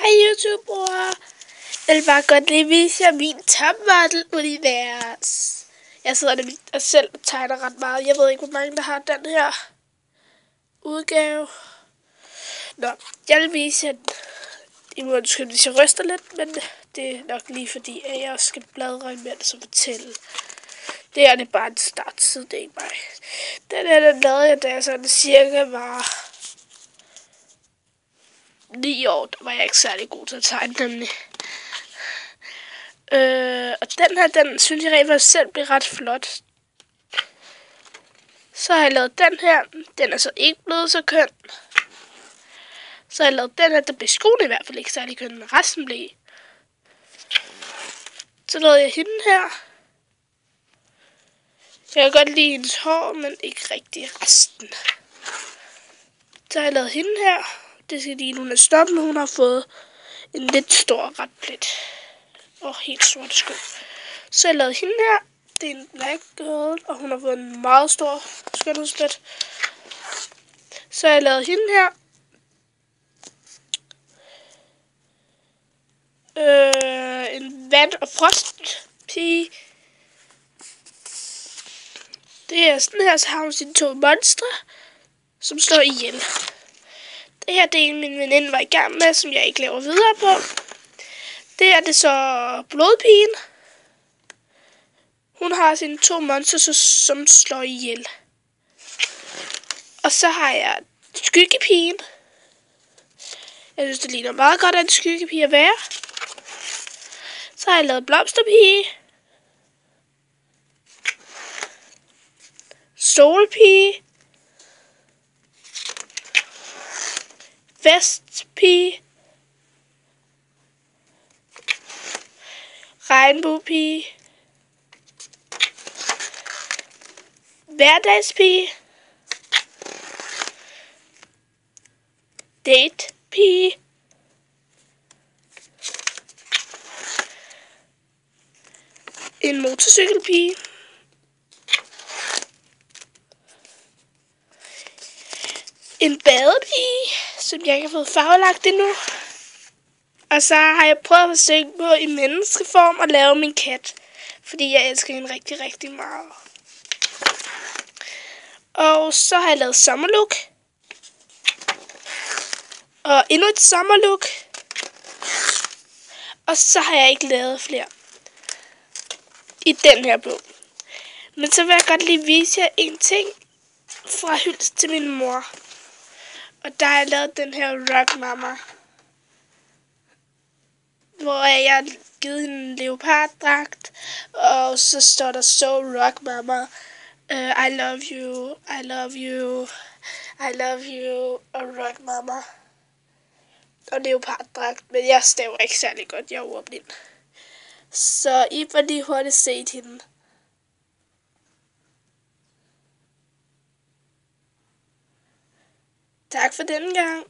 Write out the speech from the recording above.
Hej YouTube-bror. Jeg vil bare godt lige vise jer min topmodel-univers. Jeg sidder nemlig og selv tegner ret meget. Jeg ved ikke, hvor mange der har den her udgave. Nå, jeg vil vise jer I må undskylde, hvis jeg ryster lidt, men det er nok lige fordi, at jeg skal bladre imens og fortælle. Det er det bare en startside, det er ikke mig. Den her, den lavede jeg, da jeg sådan cirka var 9 år, der var jeg ikke særlig god til at tegne nemlig. Øh, og den her, den synes jeg rent selv blev ret flot. Så har jeg lavet den her. Den er så ikke blevet så køn. Så har jeg lavet den her, der blev skoen i hvert fald ikke særlig køn, men resten blev. Så lavede jeg hende her. Jeg kan godt lide hendes hår, men ikke rigtig resten. Så har jeg lavet hende her. Det skal lige, hun er stoppet, hun har fået en lidt stor ret plet. Og helt sort sko. Så jeg lavede hende her. Det er en black girl, og hun har fået en meget stor skønhedsplet. Så jeg lavede hende her. Øh, en vand- og frostpige. Det er sådan her, så har hun sine to monstre, som slår ihjel. Det her det min veninde var i gang med, som jeg ikke laver videre på. Det er det så blodpigen. Hun har sine to monster, som slår ihjel. Og så har jeg skyggepigen. Jeg synes, det ligner meget godt, at en skyggepige at være. Så har jeg lavet blomsterpige. Solpige. Westpi, Rheinbupi, Werderspi, Datepi, in Motorcycle P. En badepige som jeg ikke har fået farvelagt endnu. Og så har jeg prøvet at forsøge på i menneskeform at lave min kat. Fordi jeg elsker hende rigtig, rigtig meget. Og så har jeg lavet sommerlook. Og endnu et sommerlook. Og så har jeg ikke lavet flere. I den her bog. Men så vil jeg godt lige vise jer en ting fra hyldest til min mor. Og der har jeg lavet den her Rock Mama. Hvor jeg har givet hende en leoparddragt. Og så står der So Rock Mama. Uh, I love you, I love you, I love you, og Rock Mama. Og leoparddragt, men jeg staver ikke særlig godt, jeg er ordblind. Så I får lige hurtigt set hende. Tak for denne gang.